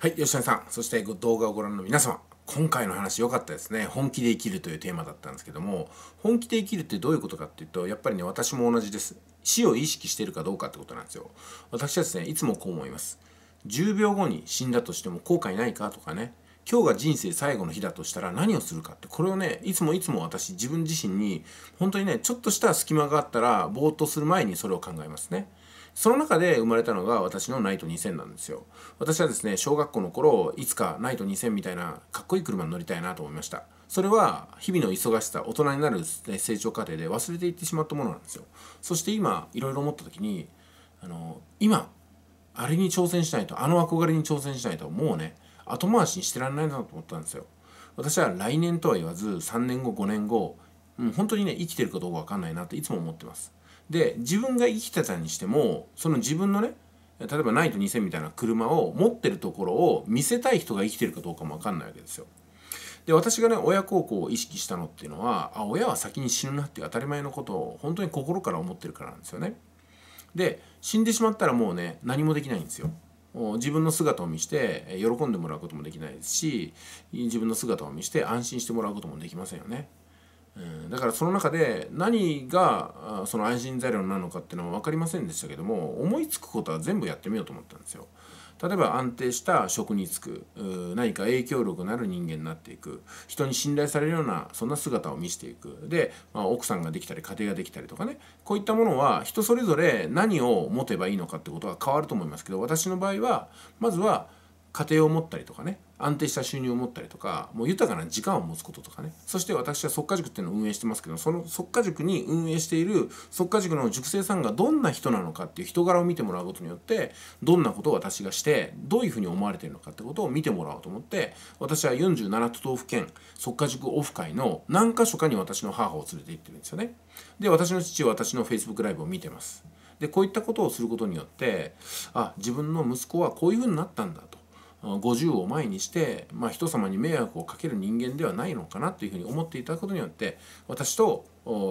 はい、吉谷さん、そして動画をご覧の皆様、今回の話良かったですね。本気で生きるというテーマだったんですけども、本気で生きるってどういうことかっていうと、やっぱりね、私も同じです。死を意識してるかどうかってことなんですよ。私はですね、いつもこう思います。10秒後に死んだとしても後悔ないかとかね、今日が人生最後の日だとしたら何をするかってこれをねいつもいつも私自分自身に本当にねちょっとした隙間があったらぼーっとする前にそれを考えますね。その中で生まれたのが私のナイト2000なんですよ。私はですね、小学校の頃、いつかナイト2000みたいなかっこいい車に乗りたいなと思いました。それは日々の忙しさ、大人になる成長過程で忘れていってしまったものなんですよ。そして今、いろいろ思った時に、あの、今、あれに挑戦しないと、あの憧れに挑戦しないと、もうね、後回しにしてられないなと思ったんですよ。私は来年とは言わず、3年後、5年後、うん、本当にね、生きてるかどうかわかんないなっていつも思ってます。で自分が生きてたにしてもその自分のね例えばナイト2000みたいな車を持ってるところを見せたい人が生きてるかどうかも分かんないわけですよ。で私がね親孝行を意識したのっていうのはあ親は先に死ぬなっていう当たり前のことを本当に心から思ってるからなんですよね。で死んでしまったらもうね何もできないんですよ。自分の姿を見して喜んでもらうこともできないですし自分の姿を見して安心してもらうこともできませんよね。だからその中で何がその安心材料なのかっていうのは分かりませんでしたけども思いつくことは全部やってみようと思ったんですよ。例えば安定した職に就く何か影響力のある人間になっていく。人に信頼されるようなそんな姿を見せていく。で、まあ、奥さんができたり家庭ができたりとかね。こういったものは人それぞれ何を持てばいいのかってことは変わると思いますけど私の場合はまずは家庭を持ったりとかね安定した収入を持ったりとかもう豊かな時間を持つこととかねそして私は速稼塾っていうのを運営してますけどその速稼塾に運営している速稼塾の塾生さんがどんな人なのかっていう人柄を見てもらうことによってどんなことを私がしてどういうふうに思われているのかってことを見てもらおうと思って私は47都道府県速稼塾オフ会の何箇所かに私の母を連れて行ってるんですよね。で私の父は私の Facebook ライブを見てます。でこういったことをすることによってあ自分の息子はこういうふうになったんだと50を前にして、まあ、人様に迷惑をかける人間ではないのかなというふうに思っていただくことによって私と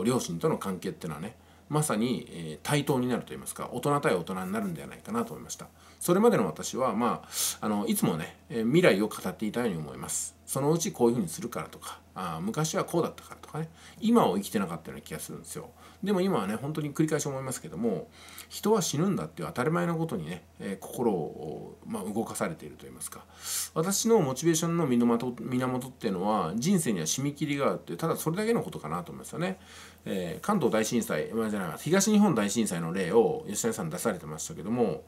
両親との関係っていうのはねまさに、え対等になるといいますか大人対大人になるんではないかなと思いました。それまでの私はまああのいつもね、え未来を語っていたように思います。そのうちこういうふうにするからとかあ昔はこうだったからとかね。今を生きてなかったような気がするんですよ。でも今はね本当に繰り返し思いますけども人は死ぬんだっていう当たり前のことにね、えー、心を、まあ、動かされていると言いますか。私のモチベーションの源源っていうのは人生には締め切りがあってただそれだけのことかなと思いますよね、えー、関東大震災、まあ、じゃない東日本大震災の例を吉谷さん出されてましたけども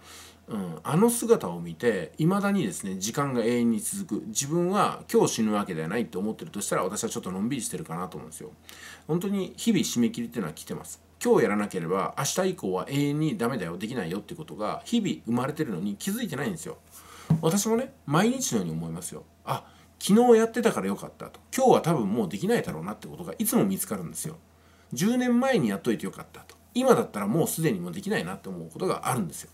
うん、あの姿を見ていまだにですね時間が永遠に続く。自分は今日死ぬわけではないって思ってるとしたら私はちょっとのんびりしてるかなと思うんですよ。本当に日々締め切りっていうのは来てます。今日やらなければ明日以降は永遠にダメだよできないよってことが日々生まれてるのに気づいてないんですよ。私もね毎日のように思いますよ。あ昨日やってたからよかったと。今日は多分もうできないだろうなってことがいつも見つかるんですよ。10年前にやっといてよかったと。今だったらもうすでにもできないなって思うことがあるんですよ。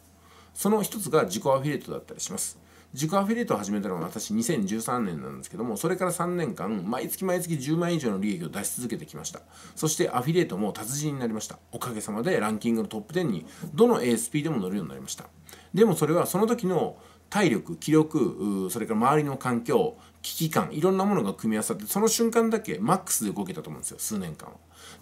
その一つが自己アフィリエイトだったりします。自己アフィリエイトを始めたのは私2013年なんですけどもそれから3年間毎月毎月10万以上の利益を出し続けてきました。そしてアフィリエイトも達人になりました。おかげさまでランキングのトップ10にどの ASP でも乗るようになりました。でもそれはその時の体力気力それから周りの環境危機感いろんなものが組み合わさってその瞬間だけマックスで動けたと思うんですよ数年間は。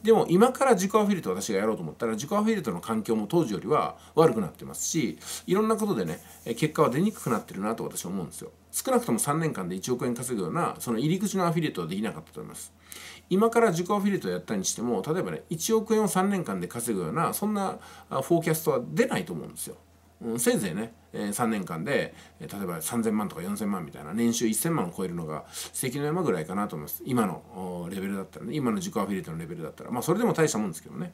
でも今から自己アフィリエイト私がやろうと思ったら自己アフィリエイトの環境も当時よりは悪くなってますしいろんなことでね結果は出にくくなってるなと私は思うんですよ。少なくとも3年間で1億円稼ぐようなその入り口のアフィリエイトはできなかったと思います。今から自己アフィリエイトをやったにしても例えばね1億円を3年間で稼ぐようなそんなフォーキャストは出ないと思うんですよ。うん、せいぜいね、え、3年間で、え、例えば3000万とか4000万みたいな年収1000万を超えるのが関の山ぐらいかなと思います。今のレベルだったらね。今の自己アフィリエイトのレベルだったら。まあそれでも大したもんですけどね。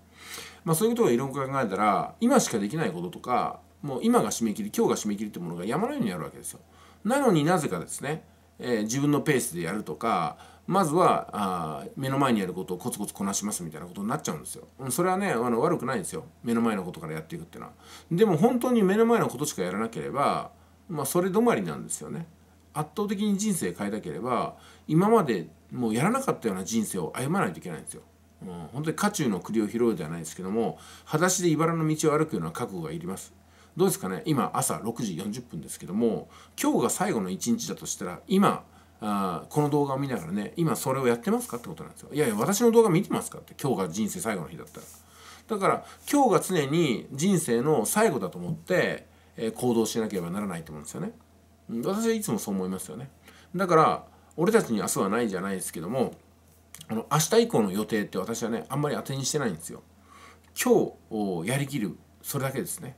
まあそういうことをいろいろ考えたら今しかできないこととかもう今が締め切り今日が締め切りってものが山のようにあるわけですよ。なのになぜかですね、えー、自分のペースでやるとかまずはあ目の前にやることをコツコツこなしますみたいなことになっちゃうんですよ。それはねあの悪くないんですよ目の前のことからやっていくっていうのは。でも本当に目の前のことしかやらなければ、まあ、それ止まりなんですよね。圧倒的に人生変えたければ今までもうやらなかったような人生を歩まないといけないんですよ。うん、本当に渦中の栗を拾うではないですけども裸足で茨の道を歩くような覚悟がいります。どうですかね？今朝6時40分ですけども今日が最後の一日だとしたら今あこの動画を見ながらね今それをやってますかってことなんですよ。いやいや私の動画見てますかって今日が人生最後の日だったら。だから今日が常に人生の最後だと思って、えー、行動しなければならないと思うんですよね。私はいつもそう思いますよね。だから俺たちに明日はないじゃないですけどもあの明日以降の予定って私はねあんまり当てにしてないんですよ。今日やりきるそれだけですね。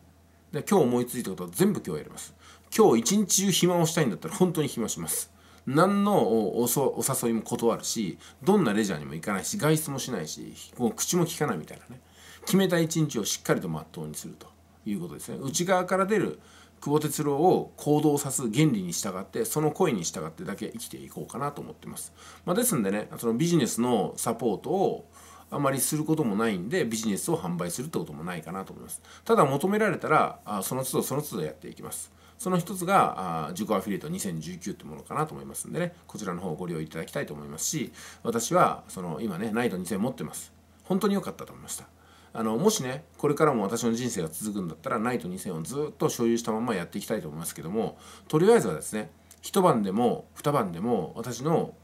で今日思いついたことは全部今日やります。今日一日中暇をしたいんだったら本当に暇します。何のお誘いも断るしどんなレジャーにも行かないし外出もしないしもう口も利かないみたいなね。決めた一日をしっかりと全うにすると。いうことですね。内側から出る久保哲郎を行動さす原理に従ってその声に従ってだけ生きていこうかなと思ってます、まあ、ですんでねそのビジネスのサポートをあまりすることもないんでビジネスを販売するってこともないかなと思います。ただ求められたらあその都度その都度やっていきます。その一つが自己アフィリエイト2019ってものかなと思いますんでね。こちらの方をご利用いただきたいと思いますし私はその今ねナイト2000持ってます。本当に良かったと思いました。あのもしねこれからも私の人生が続くんだったらナイト2000をずっと所有したままやっていきたいと思いますけどもとりあえずはですね一晩でも二晩でも私の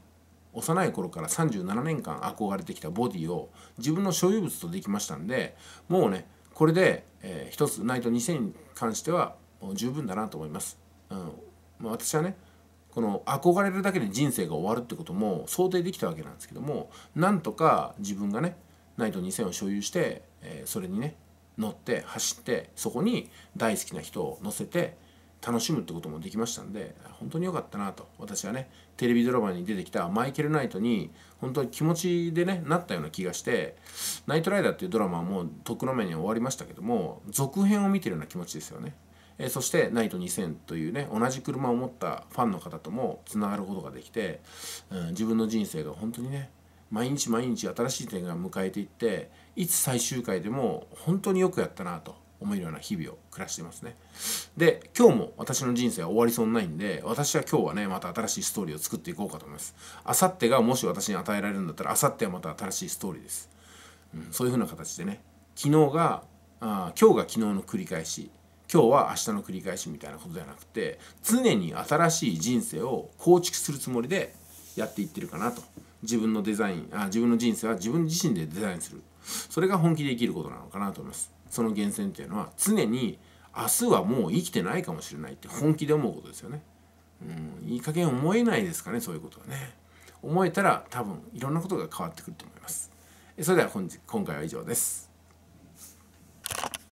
幼い頃から37年間憧れてきたボディを自分の所有物とできましたんでもうねこれで、えー、一つナイト2000に関してはもう十分だなと思います。うんま、私はねこの憧れるだけで人生が終わるってことも想定できたわけなんですけどもなんとか自分がねナイト2000を所有して、えー、それにね乗って走ってそこに大好きな人を乗せて楽しむってこともできましたんで本当に良かったなと私はねテレビドラマに出てきたマイケル・ナイトに本当に気持ちでねなったような気がして「ナイトライダー」っていうドラマはもうとっくの目に終わりましたけども続編を見てるような気持ちですよね。えそしてナイト2000というね同じ車を持ったファンの方ともつながることができて、うん、自分の人生が本当にね毎日毎日新しい点が迎えていっていつ最終回でも本当によくやったなと思えるような日々を暮らしてますね。で今日も私の人生は終わりそうにないんで私は今日はねまた新しいストーリーを作っていこうかと思います。あさってがもし私に与えられるんだったらあさってはまた新しいストーリーです。うん、そういうふうな形でね昨日があ今日が昨日の繰り返し今日は明日の繰り返しみたいなことじゃなくて常に新しい人生を構築するつもりでやっていってるかなと。自分のデザインあ自分の人生は自分自身でデザインする。それが本気で生きることなのかなと思います。その源泉っていうのは常に明日はもう生きてないかもしれないって本気で思うことですよね。うんいい加減思えないですかねそういうことはね。思えたら多分いろんなことが変わってくると思います。それでは本日今回は以上です。